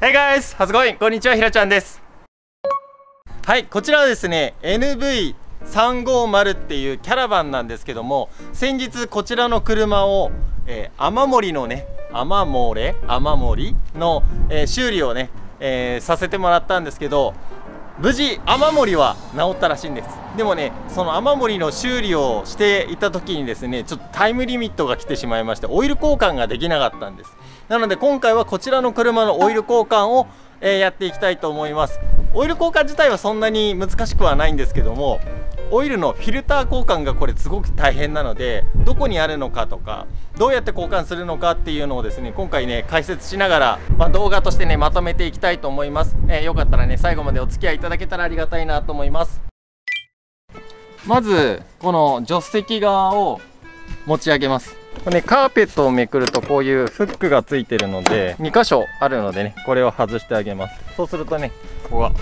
Hey guys! How's it going? こんにちは、ひらちゃんです。はい、こちらはですね、NV350 っていうキャラバンなんですけども、先日こちらの車を、えー、雨漏りのね、雨漏れ雨漏りの、えー修理をね、えーさせてもらったんですけど、無事雨漏りは治ったらしいんです。でもねその雨漏りの修理をしていた時にですねちょっとタイムリミットが来てしまいましてオイル交換ができなかったんです。なので今回はこちらの車のオイル交換を、えーやっていきたいと思います。オイル交換自体はそんなに難しくはないんですけどもオイルのフィルター交換がこれすごく大変なのでどこにあるのかとかどうやって交換するのかっていうのをですね今回ね解説しながら、まあ、動画としてねまとめていきたいと思います、えーよかったらね最後までお付き合いいただけたらありがたいなと思います。まずこの助手席側を持ち上げます。これねカーペットをめくるとこういうフックがついてるので2箇所あるのでねこれを外してあげます。そうするとねここが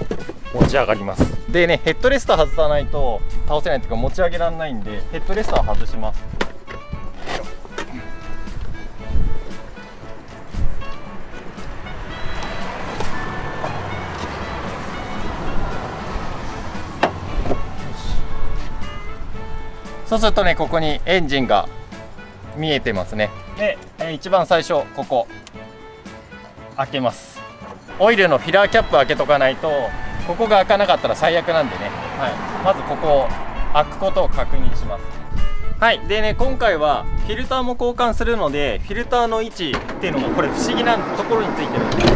持ち上がります。でねヘッドレスト外さないと倒せないというか持ち上げられないんでヘッドレストは外します。そうするとねここにエンジンが見えてますね。で、えー一番最初ここ開けます。オイルのフィラーキャップ開けとかないとここが開かなかったら最悪なんでね、はい、まずここを開くことを確認します。はい。でね今回はフィルターも交換するのでフィルターの位置っていうのがこれ不思議なところについてるんです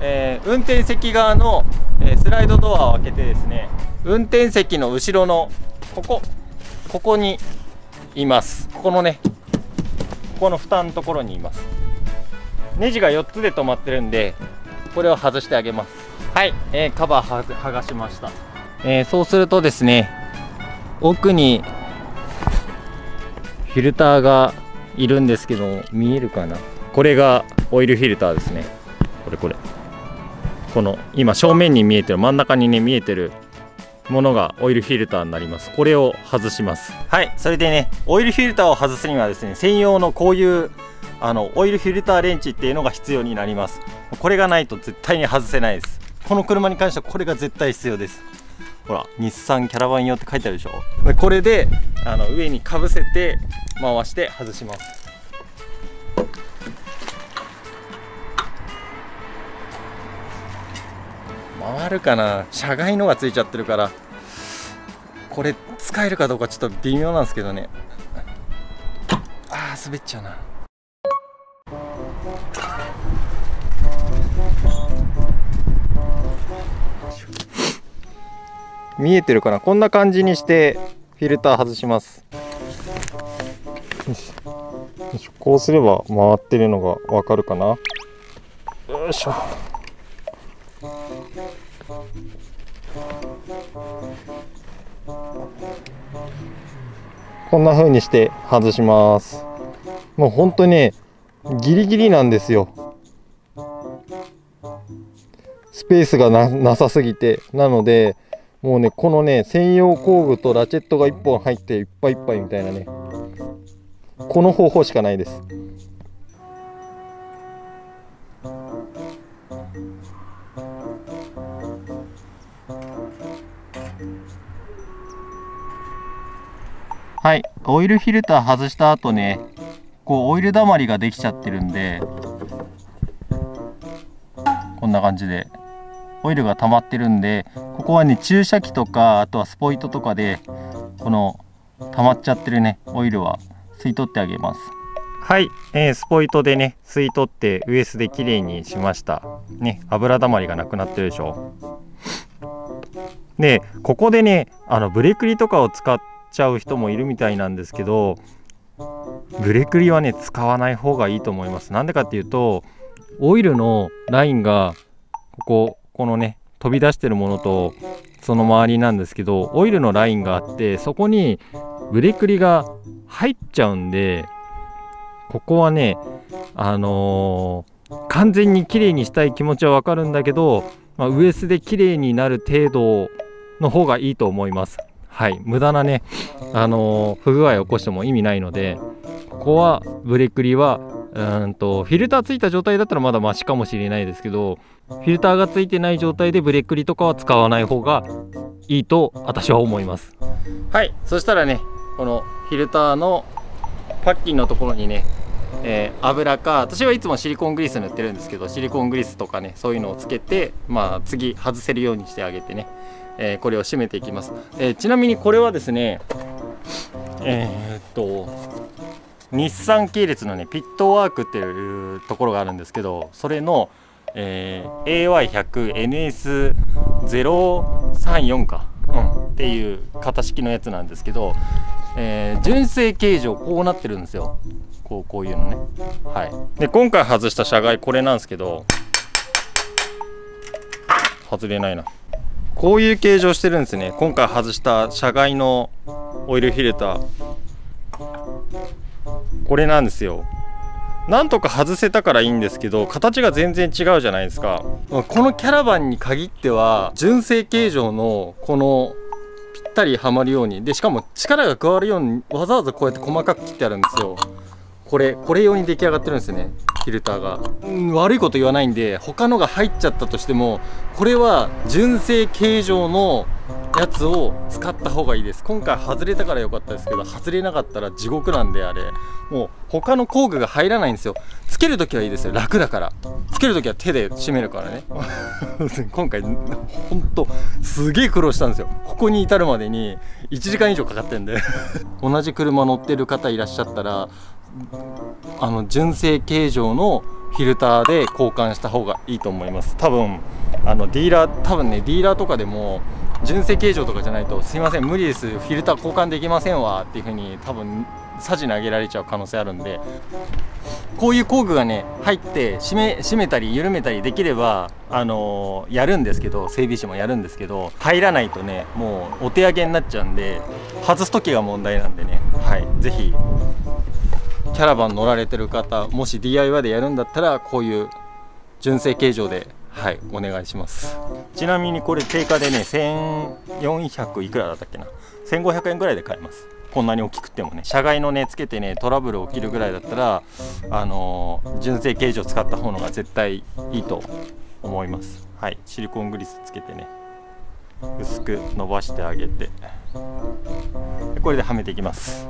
えー運転席側の、えースライドドアを開けてですね運転席の後ろのここここにいます。ここのねここの蓋のところにいます。ネジが4つで止まってるんでこれを外してあげます。はい、えーカバーは剥がしました、えーそうするとですね奥にフィルターがいるんですけど見えるかな？これがオイルフィルターですね。これこれ。この今正面に見えてる真ん中にね見えてるものがオイルフィルターになります。これを外します。はいそれでねオイルフィルターを外すにはですね専用のこういうあのオイルフィルターレンチっていうのが必要になります。これがないと絶対に外せないですこの車に関してはこれが絶対必要です。ほら日産キャラバン用って書いてあるでしょ？でこれであの上にかぶせて回して外します。回るかな？車外のがついちゃってるから。これ使えるかどうかちょっと微妙なんですけどね。あー滑っちゃうな。見えてるかな？こんな感じにしてフィルター外します。よし。こうすれば回ってるのがわかるかな？よいしょ。こんな風にして外します。もうほんとねギリギリなんですよ。スペースがななさすぎて。なのでもうねこのね専用工具とラチェットが1本入っていっぱいいっぱいみたいなね。この方法しかないです。はい。オイルフィルター外した後ねこうオイルだまりができちゃってるんでこんな感じで。オイルが溜まってるんでここはね注射器とかあとはスポイトとかでこの溜まっちゃってるねオイルは吸い取ってあげます。はい、えースポイトでね吸い取ってウエスで綺麗にしました。ね油だまりがなくなってるでしょ。でここでねあのブレクリとかを使っちゃう人もいるみたいなんですけどブレクリはね使わない方がいいと思います。なんでかっていうとオイルのラインがこここのね飛び出してるものとその周りなんですけどオイルのラインがあってそこにブレクリが入っちゃうんでここはねあのー完全に綺麗にしたい気持ちはわかるんだけど、まあ、ウエスで綺麗になる程度の方がいいと思います。はい。無駄なねあのー不具合を起こしても意味ないのでここはブレクリはうんとフィルターついた状態だったらまだマシかもしれないですけどフィルターがついてない状態でブレックリとかは使わない方がいいと私は思います。はい。そしたらねこのフィルターのパッキンのところにねえー、油か私はいつもシリコングリス塗ってるんですけどシリコングリスとかねそういうのをつけてまあ次外せるようにしてあげてね、えー、これを締めていきます、えー、ちなみにこれはですねえ、っと日産系列のねピットワークっていうところがあるんですけどそれの、えー、AY100NS034 か、うん、っていう型式のやつなんですけど、えー、純正形状こうなってるんですよ。こうこういうのね。はい。で今回外した車外これなんですけど外れないな。こういう形状してるんですね。今回外した車外のオイルフィルター。これなんですよ。なんとか外せたからいいんですけど形が全然違うじゃないですか。このキャラバンに限っては純正形状のこのぴったりはまるようにでしかも力が加わるようにわざわざこうやって細かく切ってあるんですよ。これこれ用に出来上がってるんですよねフィルターが、うん、悪いこと言わないんで他のが入っちゃったとしてもこれは純正形状のやつを使った方がいいです。今回外れたから良かったですけど外れなかったら地獄なんであれ。もう他の工具が入らないんですよ。つけるときはいいですよ。楽だから。つけるときは手で締めるからね。今回ほんとすげえ苦労したんですよ。ここに至るまでに1時間以上かかってんで。同じ車乗ってる方いらっしゃったらあの純正形状のフィルターで交換した方がいいと思います。多分あのディーラー多分ねディーラーとかでも純正形状とかじゃないとすいません。無理です。フィルター交換できませんわっていう風に多分さじ投げられちゃう可能性あるんで。こういう工具がね入って締め締めたり緩めたりできればあのー、やるんですけど整備士もやるんですけど入らないとねもうお手上げになっちゃうんで外す時が問題なんでね。はい。是非キャラバン乗られてる方もし DIY でやるんだったらこういう純正形状ではいお願いします。ちなみにこれ定価でね1400いくらだったっけな？1500円ぐらいで買えます。こんなに大きくてもね。車外のねつけてねトラブル起きるぐらいだったらあのー、純正形状使った方のが絶対いいと思います。はいシリコングリスつけてね。薄く伸ばしてあげて。これではめていきます。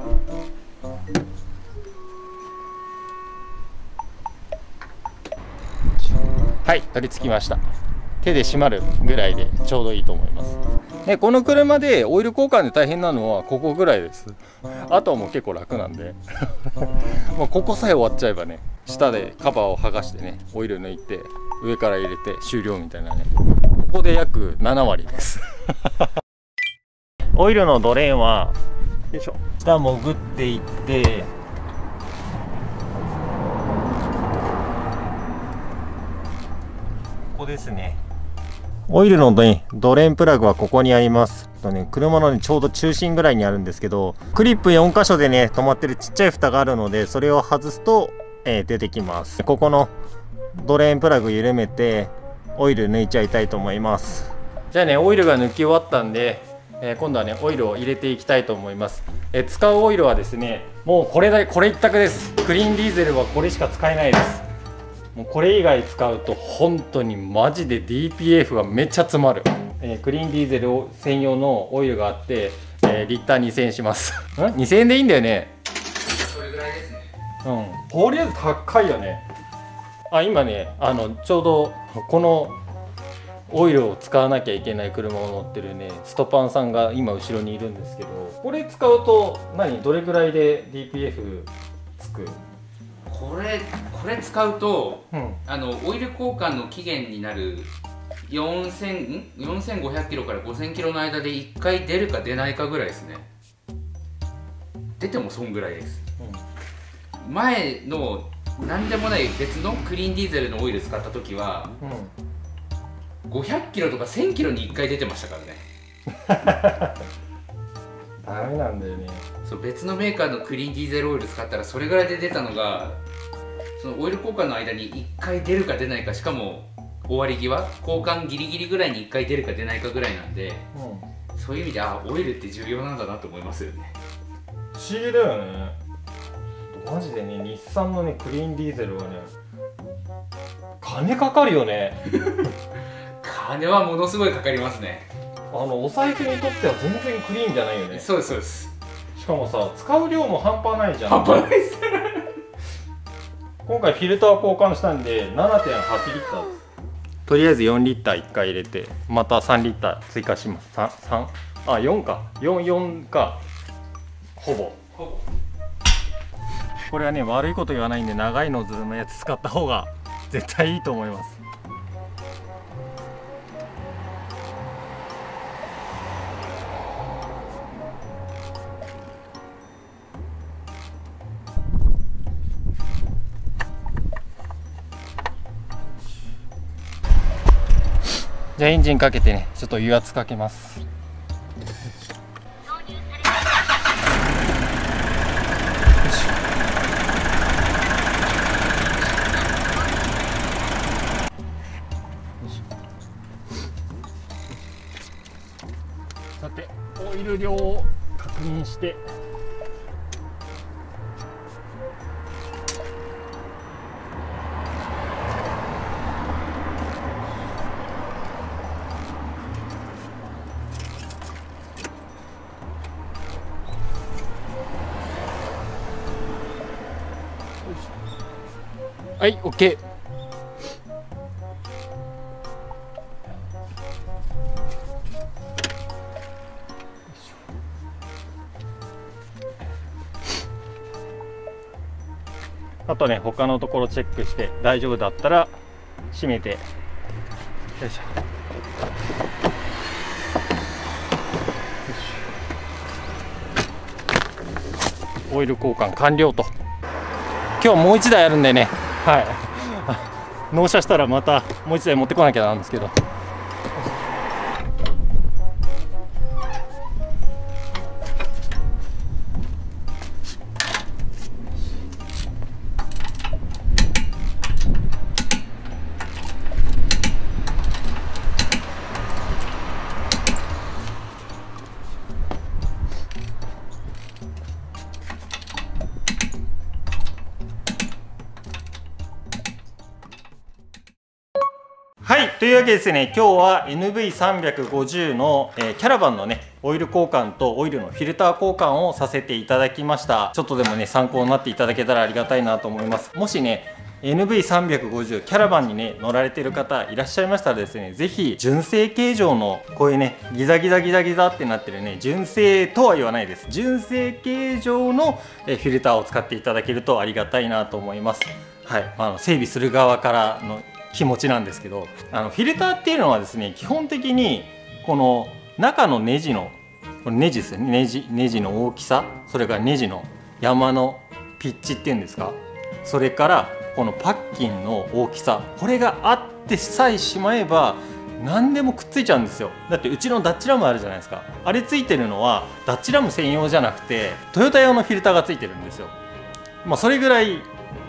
はい取り付きました。手で閉まるぐらいでちょうどいいと思います。でこの車でオイル交換で大変なのはここぐらいです。あとはもう結構楽なんで。まここさえ終わっちゃえばね下でカバーを剥がしてねオイル抜いて上から入れて終了みたいなね。ここで約7割です。オイルのドレーンはよいしょ。下潜っていってですね。オイルの、ね、ドレーンプラグはここにあります。と、ね、車の、ね、ちょうど中心ぐらいにあるんですけどクリップ4箇所でね止まってるちっちゃい蓋があるのでそれを外すと、えー、出てきます。ここのドレーンプラグ緩めてオイル抜いちゃいたいと思います。じゃあねオイルが抜き終わったんで、えー、今度はねオイルを入れていきたいと思います、えー、使うオイルはですねもうこれだこれ一択です。クリーンディーゼルはこれしか使えないですもうこれ以外使うと本当にマジで DPF がめっちゃ詰まる、えー、クリーンディーゼル専用のオイルがあって、えー、リッター2000円します。ん？2000円でいいんだよね。それぐらいですね。うん。とりあえず高いよね。あ今ねあのちょうどこのオイルを使わなきゃいけない車を乗ってるねストパンさんが今後ろにいるんですけどこれ使うと何？どれぐらいで DPF つく？これこれ使うと、うん、あのオイル交換の期限になる4500キロから5000キロの間で1回出るか出ないかぐらいですね。出てもそんぐらいです、うん、前の何でもない別のクリーンディーゼルのオイル使った時は、うん、500キロとか1000キロに1回出てましたからね。ダメなんだよね。そう別のメーカーのクリーンディーゼルオイル使ったらそれぐらいで出たのがそのオイル交換の間に1回出るか出ないかしかも終わり際交換ギリギリぐらいに1回出るか出ないかぐらいなんで、うん、そういう意味であオイルって重要なんだなと思いますよね。不思議だよね。マジでね日産のねクリーンディーゼルはね金かかるよね。金はものすごいかかりますね。あのお財布にとっては全然クリーンじゃないよね。そうですそうです。しかもさ使う量も半端ないじゃん。半端ないです今回フィルター交換したんで7.8リッター。ですとりあえず4リッター1回入れてまた3リッター追加します。3, 3あ4か。44か。ほぼほぼ。これはね悪いこと言わないんで長いノズルのやつ使った方が絶対いいと思います。じゃあエンジンかけてねちょっと油圧かけます。さてオイル量を確認して。はい OK あとね他のところチェックして大丈夫だったら閉めて。よいしょ。オイル交換完了と。今日もう1台あるんでねはい。納車したらまたもう1台持ってこなきゃなんですけど。というわけでですね今日は NV350 の、えーキャラバンのねオイル交換とオイルのフィルター交換をさせていただきました。ちょっとでもね参考になっていただけたらありがたいなと思います。もしね NV350 キャラバンにね乗られてる方いらっしゃいましたらですねぜひ純正形状のこういうねギザギザギザギザってなってるね純正とは言わないです。純正形状のえフィルターを使っていただけるとありがたいなと思います。はい、あの整備する側からの気持ちなんですけどあのフィルターっていうのはですね基本的にこの中のネジのこれネジですよねネジネジの大きさそれからネジの山のピッチっていうんですかそれからこのパッキンの大きさこれがあってさえしまえば何でもくっついちゃうんですよ。だってうちのダッチラムあるじゃないですか。あれついてるのはダッチラム専用じゃなくてトヨタ用のフィルターがついてるんですよ。まあそれぐらい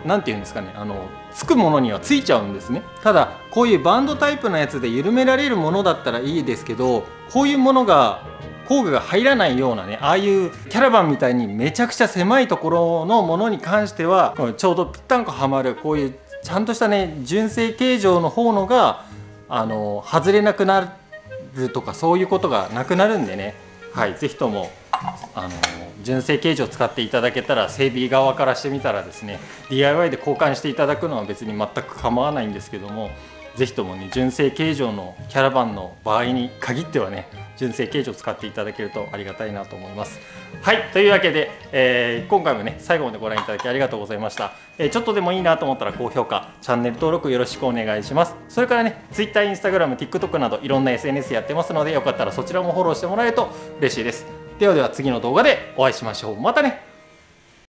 なんていうんですかねあのつくものにはついちゃうんですね。ただこういうバンドタイプのやつで緩められるものだったらいいですけどこういうものが工具が入らないようなねああいうキャラバンみたいにめちゃくちゃ狭いところのものに関してはちょうどぴったんこはまるこういうちゃんとしたね純正形状の方のがあの外れなくなるとかそういうことがなくなるんでね。はい是非ともあの純正形状を使っていただけたら整備側からしてみたらですね DIY で交換していただくのは別に全く構わないんですけどもぜひともね純正形状のキャラバンの場合に限ってはね純正形状を使っていただけるとありがたいなと思います。はいというわけで、えー今回もね最後までご覧いただきありがとうございました、えーちょっとでもいいなと思ったら高評価チャンネル登録よろしくお願いします。それからね Twitter、Instagram、TikTok などいろんな SNS やってますのでよかったらそちらもフォローしてもらえると嬉しいです。ではでは次の動画でお会いしましょう。またね。